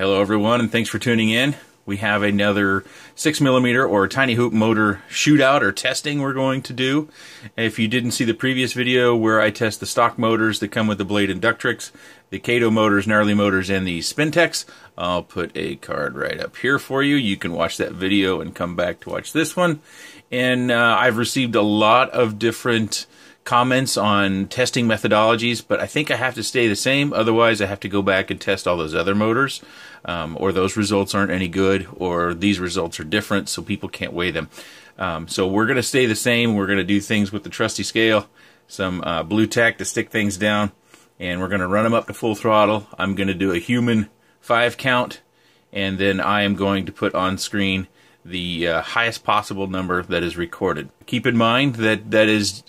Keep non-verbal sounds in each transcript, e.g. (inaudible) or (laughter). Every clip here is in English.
Hello, everyone, and thanks for tuning in. We have another 6mm or tiny whoop motor shootout or testing we're going to do. If you didn't see the previous video where I test the stock motors that come with the Blade Inductrix, the Kato motors, Gnarly motors, and the Spintex, I'll put a card right up here for you. You can watch that video and come back to watch this one. And uh, I've received a lot of different comments on testing methodologies, but I think I have to stay the same. Otherwise, I have to go back and test all those other motors, um, or those results aren't any good, or these results are different, so people can't weigh them. Um, so we're going to stay the same. We're going to do things with the trusty scale, some uh, blue tack to stick things down, and we're going to run them up to full throttle. I'm going to do a human five count, and then I am going to put on screen the uh, highest possible number that is recorded. Keep in mind that that is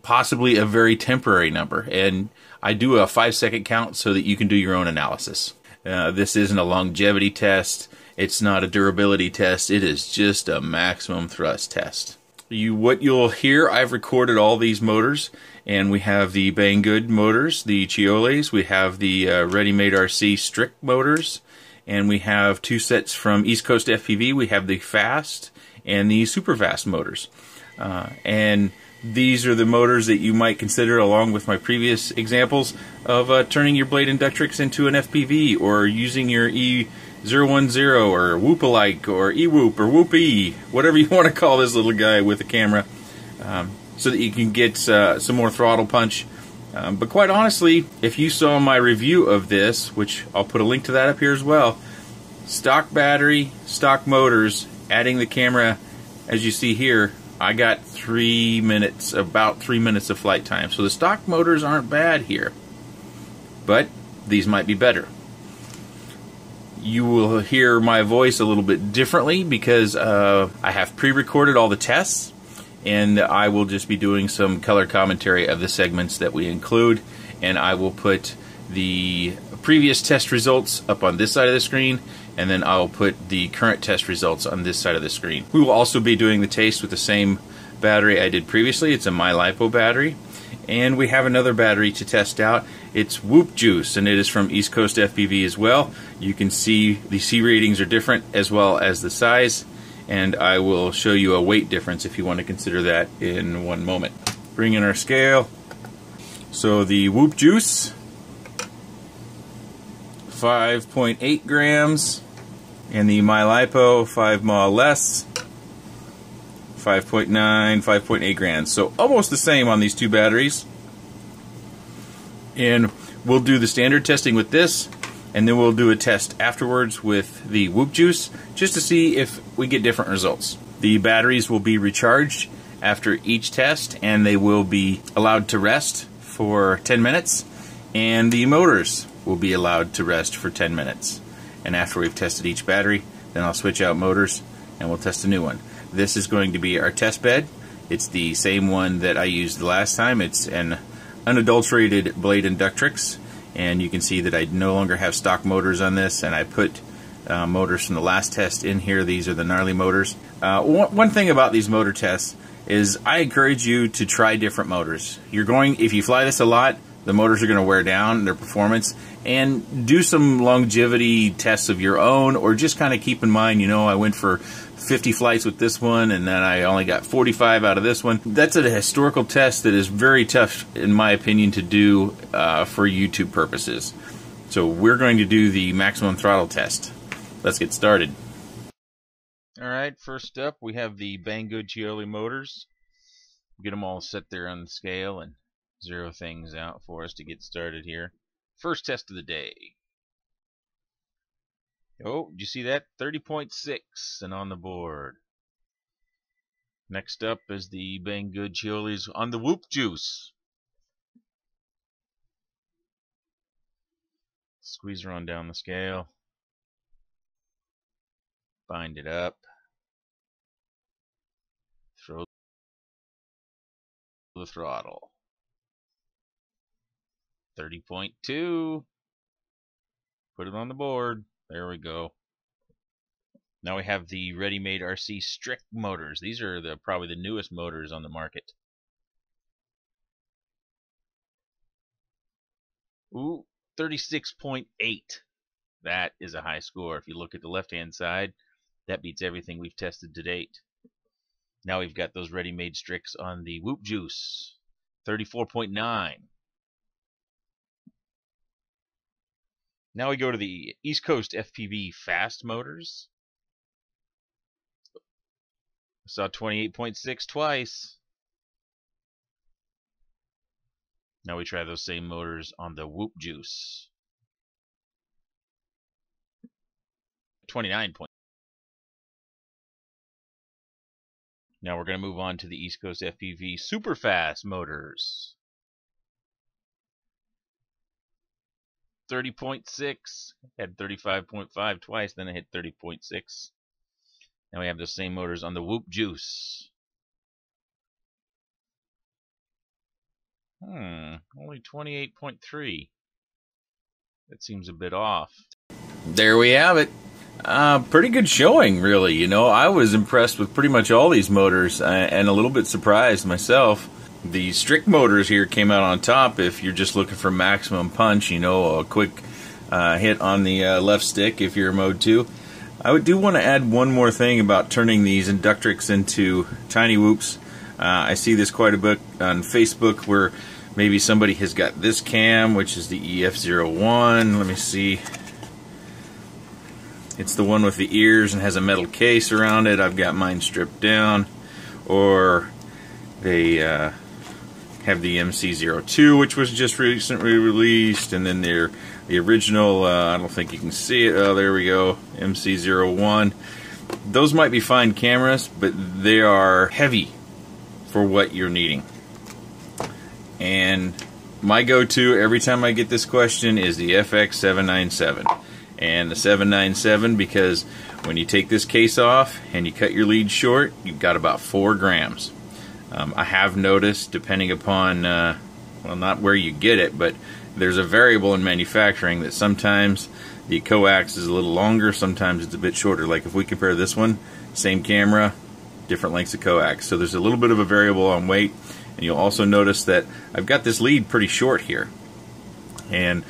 possibly a very temporary number. And I do a five second count so that you can do your own analysis. Uh, this isn't a longevity test. It's not a durability test. It is just a maximum thrust test. You, what you'll hear, I've recorded all these motors, and we have the Banggood motors, the Chaolis, we have the uh, Ready Made RC Strix motors, and we have two sets from East Coast FPV. We have the Fast and the Super Fast motors, uh, and these are the motors that you might consider, along with my previous examples, of uh, turning your blade inductrix into an FPV or using your E010 or Whoop-alike or E-Whoop or Whoop-E, whatever you (laughs) want to call this little guy with a camera, um, so that you can get uh, some more throttle punch. Um, but quite honestly, if you saw my review of this, which I'll put a link to that up here as well, stock battery, stock motors, adding the camera, as you see here, I got three minutes, about three minutes of flight time. So the stock motors aren't bad here, but these might be better. You will hear my voice a little bit differently because uh, I have pre-recorded all the tests, and I will just be doing some color commentary of the segments that we include, and I will put the previous test results up on this side of the screen and then I'll put the current test results on this side of the screen. We will also be doing the taste with the same battery I did previously. It's a MyLipo battery. And we have another battery to test out. It's Whoop Juice, and it is from East Coast FPV as well. You can see the C ratings are different as well as the size, and I will show you a weight difference if you want to consider that in one moment. Bring in our scale. So the Whoop Juice 5.8 grams, and the MyLipo 5 ma less, 5.9, 5.8 grams. So almost the same on these two batteries. And we'll do the standard testing with this, and then we'll do a test afterwards with the Whoop Juice, just to see if we get different results. The batteries will be recharged after each test, and they will be allowed to rest for 10 minutes. And the motors will be allowed to rest for 10 minutes. And after we've tested each battery, then I'll switch out motors and we'll test a new one. This is going to be our test bed. It's the same one that I used the last time. It's an unadulterated blade inductrix and you can see that I no longer have stock motors on this and I put uh, motors from the last test in here. These are the gnarly motors. Uh, one, one thing about these motor tests is I encourage you to try different motors. You're going, if you fly this a lot, the motors are going to wear down their performance and do some longevity tests of your own or just kind of keep in mind you know I went for 50 flights with this one and then I only got 45 out of this one. That's a historical test that is very tough in my opinion to do uh, for YouTube purposes. So we're going to do the maximum throttle test. Let's get started. Alright first up we have the Banggood Chaoli motors. Get them all set there on the scale and zero things out for us to get started here. First test of the day. Oh, did you see that? 30.6 and on the board. Next up is the Banggood Chaolis on the Whoop Juice. Squeeze her on down the scale. Bind it up. Throw the throttle. 30.2. Put it on the board. There we go. Now we have the ready-made RC Strix motors. These are the probably the newest motors on the market. Ooh, 36.8. That is a high score. If you look at the left-hand side, that beats everything we've tested to date. Now we've got those ready-made Strix on the Whoop Juice, 34.9. Now we go to the East Coast FPV fast motors. Saw 28.6 twice. Now we try those same motors on the Whoop Juice. 29 point. Now we're going to move on to the East Coast FPV super fast motors. 30.6, had 35.5 twice, then I hit 30.6. Now we have the same motors on the Whoop Juice. Hmm, only 28.3. That seems a bit off. There we have it. Uh, pretty good showing, really. You know, I was impressed with pretty much all these motors uh, and a little bit surprised myself. The Strix motors here came out on top if you're just looking for maximum punch, you know, a quick uh, hit on the uh, left stick if you're mode 2. I would do want to add one more thing about turning these Inductrix into tiny whoops. Uh, I see this quite a bit on Facebook where maybe somebody has got this cam, which is the EF01. Let me see. It's the one with the ears and has a metal case around it. I've got mine stripped down. Or they uh, have the MC02, which was just recently released, and then the original. Uh, I don't think you can see it. Oh, there we go, MC01. Those might be fine cameras, but they are heavy for what you're needing. And my go-to every time I get this question is the FX797 and the 797 because when you take this case off and you cut your lead short, you've got about four grams. Um, I have noticed, depending upon, uh, well, not where you get it, but there's a variable in manufacturing that sometimes the coax is a little longer, sometimes it's a bit shorter. Like if we compare this one, same camera, different lengths of coax. So there's a little bit of a variable on weight, and you'll also notice that I've got this lead pretty short here. And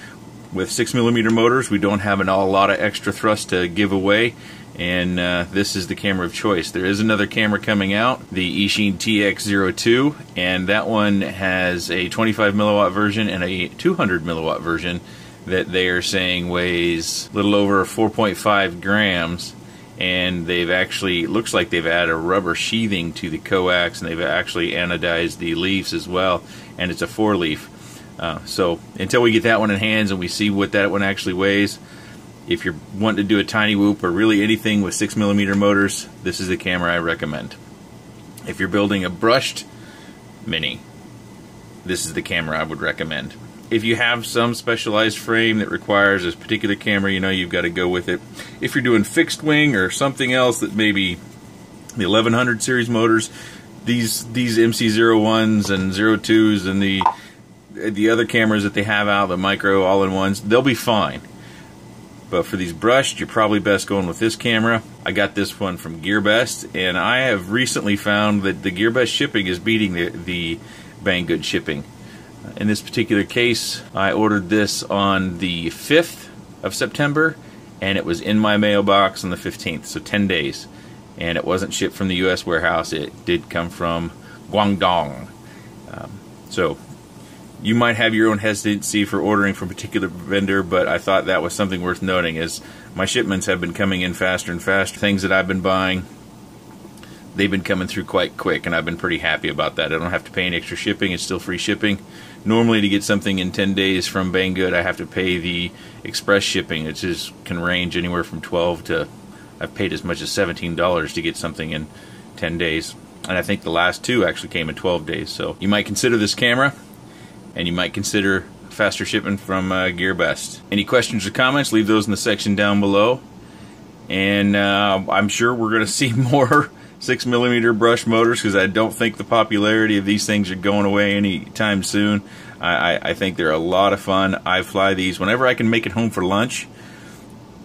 with 6 millimeter motors, we don't have an, a lot of extra thrust to give away, and uh, this is the camera of choice. There is another camera coming out, the Eachine TX02, and that one has a 25 milliwatt version and a 200 milliwatt version that they are saying weighs a little over 4.5 grams and they've actually looks like they've added a rubber sheathing to the coax and they've actually anodized the leaves as well and it's a four leaf uh, so until we get that one in hands and we see what that one actually weighs, if you're wanting to do a tiny whoop or really anything with six millimeter motors, this is the camera I recommend. If you're building a brushed mini, this is the camera I would recommend. If you have some specialized frame that requires this particular camera, you know you've got to go with it. If you're doing fixed wing or something else that maybe the 1100 series motors, these these MC01s and 02s and the the other cameras that they have out, the micro all-in-ones, they'll be fine. But for these brushed, you're probably best going with this camera. I got this one from GearBest, and I have recently found that the GearBest shipping is beating the, the Banggood shipping. In this particular case, I ordered this on the 5th of September, and it was in my mailbox on the 15th, so 10 days. And it wasn't shipped from the U.S. warehouse, it did come from Guangdong. Um, so you might have your own hesitancy for ordering from a particular vendor, but I thought that was something worth noting as my shipments have been coming in faster and faster. Things that I've been buying, they've been coming through quite quick, and I've been pretty happy about that. I don't have to pay any extra shipping. It's still free shipping. Normally, to get something in 10 days from Banggood, I have to pay the express shipping, which is, can range anywhere from 12 to I've paid as much as $17 to get something in 10 days. And I think the last two actually came in 12 days. So you might consider this camera and you might consider faster shipping from uh, GearBest. Any questions or comments, leave those in the section down below. And uh, I'm sure we're going (laughs) to see more 6 millimeter brush motors because I don't think the popularity of these things are going away anytime soon. I, I, I think they're a lot of fun. I fly these whenever I can make it home for lunch.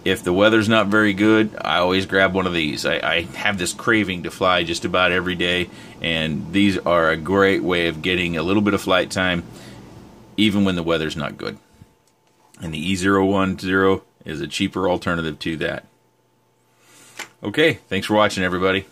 If the weather's not very good, I always grab one of these. I, I have this craving to fly just about every day, and these are a great way of getting a little bit of flight time even when the weather's not good. And the E010 is a cheaper alternative to that. Okay, thanks for watching, everybody.